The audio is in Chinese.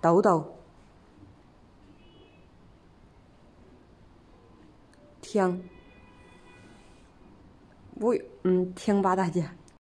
豆豆听。不嗯听吧大姐。